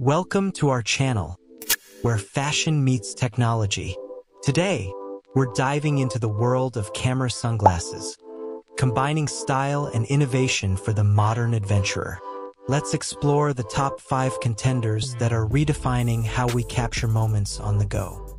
Welcome to our channel, where fashion meets technology. Today, we're diving into the world of camera sunglasses, combining style and innovation for the modern adventurer. Let's explore the top five contenders that are redefining how we capture moments on the go.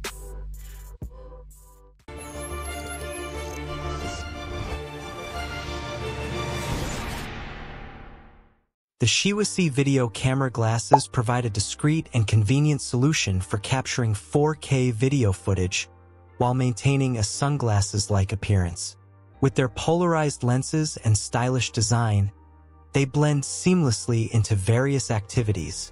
The Sheawasy video camera glasses provide a discreet and convenient solution for capturing 4K video footage while maintaining a sunglasses-like appearance. With their polarized lenses and stylish design, they blend seamlessly into various activities,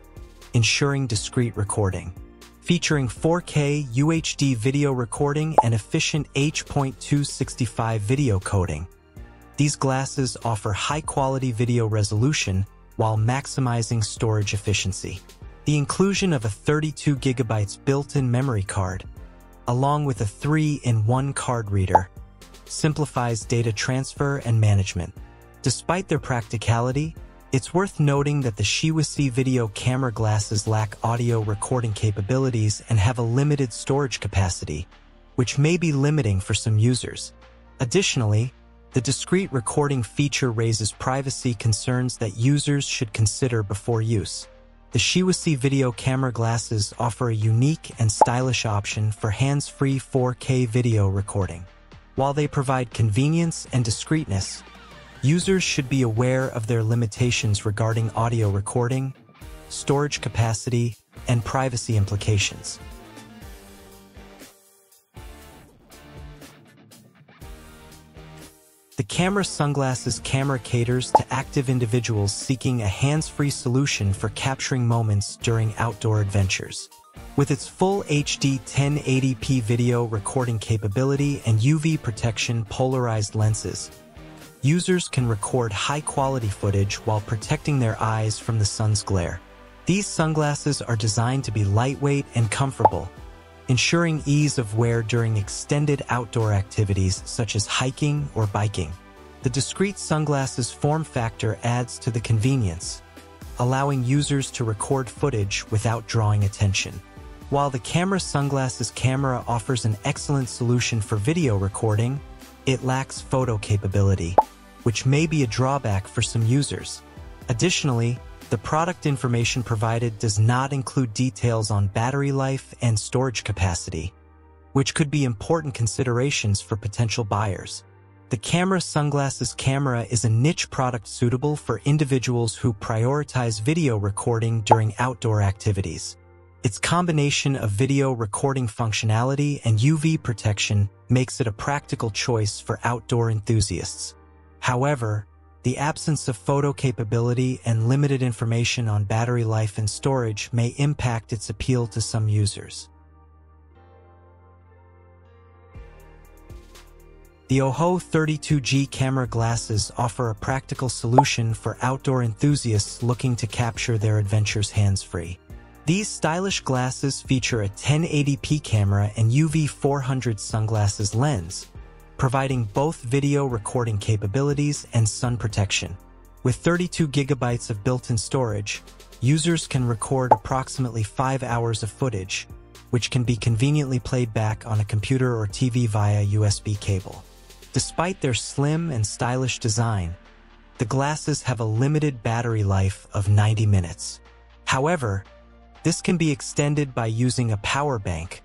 ensuring discreet recording. Featuring 4K UHD video recording and efficient H.265 video coding, these glasses offer high-quality video resolution while maximizing storage efficiency. The inclusion of a 32 gigabytes built-in memory card, along with a 3-in-1 card reader, simplifies data transfer and management. Despite their practicality, it's worth noting that the Sheawasy video camera glasses lack audio recording capabilities and have a limited storage capacity, which may be limiting for some users. Additionally, the discreet recording feature raises privacy concerns that users should consider before use. The Sheawasy video camera glasses offer a unique and stylish option for hands-free 4K video recording. While they provide convenience and discreetness, users should be aware of their limitations regarding audio recording, storage capacity, and privacy implications. The camera sunglasses camera caters to active individuals seeking a hands-free solution for capturing moments during outdoor adventures. With its full HD 1080p video recording capability and UV protection polarized lenses, users can record high-quality footage while protecting their eyes from the sun's glare. These sunglasses are designed to be lightweight and comfortable, ensuring ease of wear during extended outdoor activities such as hiking or biking. The discreet sunglasses form factor adds to the convenience, allowing users to record footage without drawing attention. While the camera sunglasses camera offers an excellent solution for video recording, it lacks photo capability, which may be a drawback for some users. Additionally, the product information provided does not include details on battery life and storage capacity, which could be important considerations for potential buyers. The camera sunglasses camera is a niche product suitable for individuals who prioritize video recording during outdoor activities. Its combination of video recording functionality and UV protection makes it a practical choice for outdoor enthusiasts. However, the absence of photo capability and limited information on battery life and storage may impact its appeal to some users. The Oho 32G camera glasses offer a practical solution for outdoor enthusiasts looking to capture their adventures hands-free. These stylish glasses feature a 1080p camera and UV 400 sunglasses lens, providing both video recording capabilities and sun protection. With 32 gigabytes of built-in storage, users can record approximately 5 hours of footage, which can be conveniently played back on a computer or TV via USB cable. Despite their slim and stylish design, the glasses have a limited battery life of 90 minutes. However, this can be extended by using a power bank,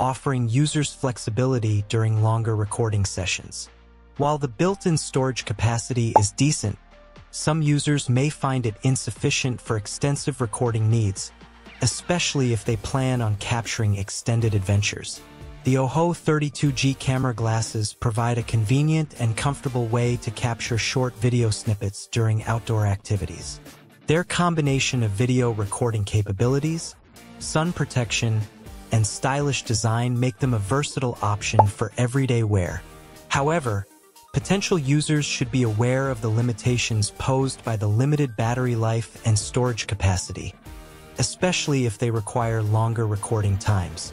offering users flexibility during longer recording sessions. While the built-in storage capacity is decent, some users may find it insufficient for extensive recording needs, especially if they plan on capturing extended adventures. The Oho 32G camera glasses provide a convenient and comfortable way to capture short video snippets during outdoor activities. Their combination of video recording capabilities, sun protection, and stylish design make them a versatile option for everyday wear. However, potential users should be aware of the limitations posed by the limited battery life and storage capacity, especially if they require longer recording times.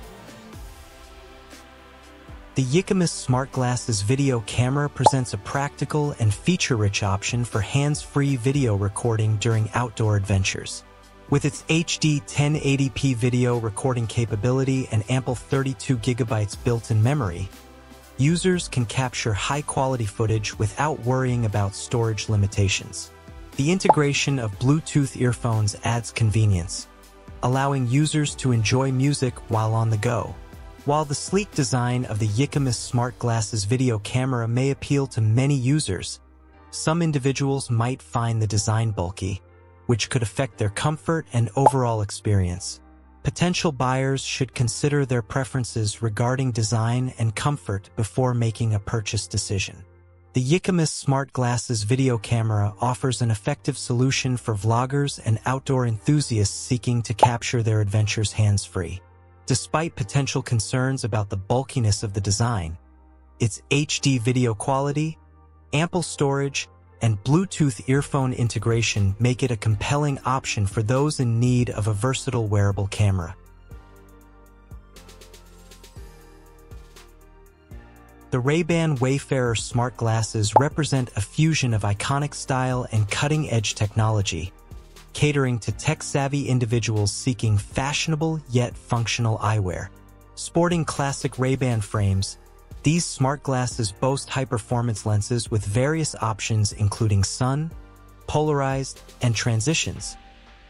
The YYCAMUS Smart Glasses video camera presents a practical and feature-rich option for hands-free video recording during outdoor adventures. With its HD 1080p video recording capability and ample 32 gigabytes built-in memory, users can capture high-quality footage without worrying about storage limitations. The integration of Bluetooth earphones adds convenience, allowing users to enjoy music while on the go. While the sleek design of the YYCAMUS Smart Glasses video camera may appeal to many users, some individuals might find the design bulky, which could affect their comfort and overall experience. Potential buyers should consider their preferences regarding design and comfort before making a purchase decision. The YYCAMUS Smart Glasses video camera offers an effective solution for vloggers and outdoor enthusiasts seeking to capture their adventures hands-free. Despite potential concerns about the bulkiness of the design, its HD video quality, ample storage, and Bluetooth earphone integration make it a compelling option for those in need of a versatile wearable camera. The Ray-Ban Wayfarer smart glasses represent a fusion of iconic style and cutting-edge technology, catering to tech-savvy individuals seeking fashionable yet functional eyewear. Sporting classic Ray-Ban frames, these smart glasses boast high-performance lenses with various options including sun, polarized, and transitions,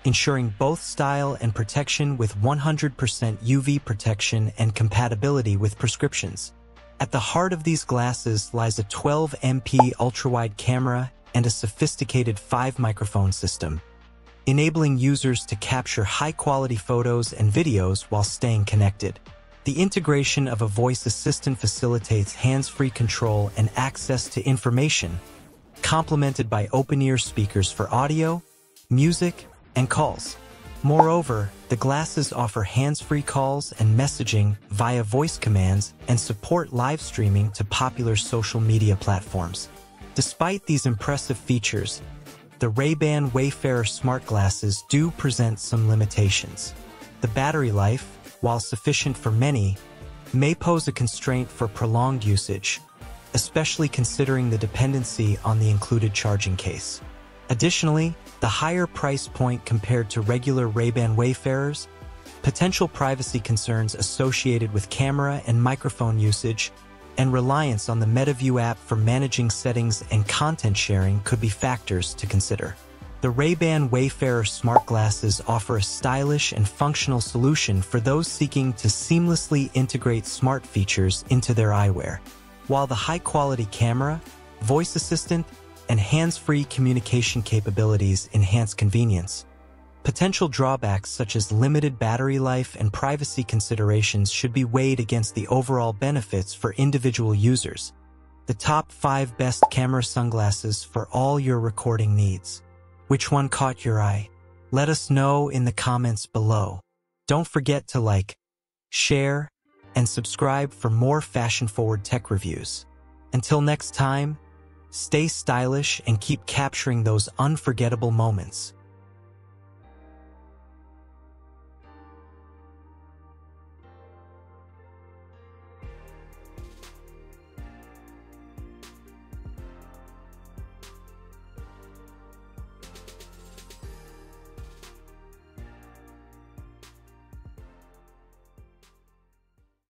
ensuring both style and protection with 100% UV protection and compatibility with prescriptions. At the heart of these glasses lies a 12MP ultra-wide camera and a sophisticated 5-microphone system, enabling users to capture high-quality photos and videos while staying connected. The integration of a voice assistant facilitates hands-free control and access to information, complemented by open-ear speakers for audio, music, and calls. Moreover, the glasses offer hands-free calls and messaging via voice commands and support live streaming to popular social media platforms. Despite these impressive features, the Ray-Ban Wayfarer smart glasses do present some limitations. The battery life, while sufficient for many, may pose a constraint for prolonged usage, especially considering the dependency on the included charging case. Additionally, the higher price point compared to regular Ray-Ban Wayfarers, potential privacy concerns associated with camera and microphone usage, and reliance on the MetaView app for managing settings and content sharing could be factors to consider. The Ray-Ban Wayfarer smart glasses offer a stylish and functional solution for those seeking to seamlessly integrate smart features into their eyewear. While the high-quality camera, voice assistant, and hands-free communication capabilities enhance convenience, potential drawbacks such as limited battery life and privacy considerations should be weighed against the overall benefits for individual users. The top 5 best camera sunglasses for all your recording needs. Which one caught your eye? Let us know in the comments below. Don't forget to like, share, and subscribe for more fashion-forward tech reviews. Until next time, stay stylish and keep capturing those unforgettable moments.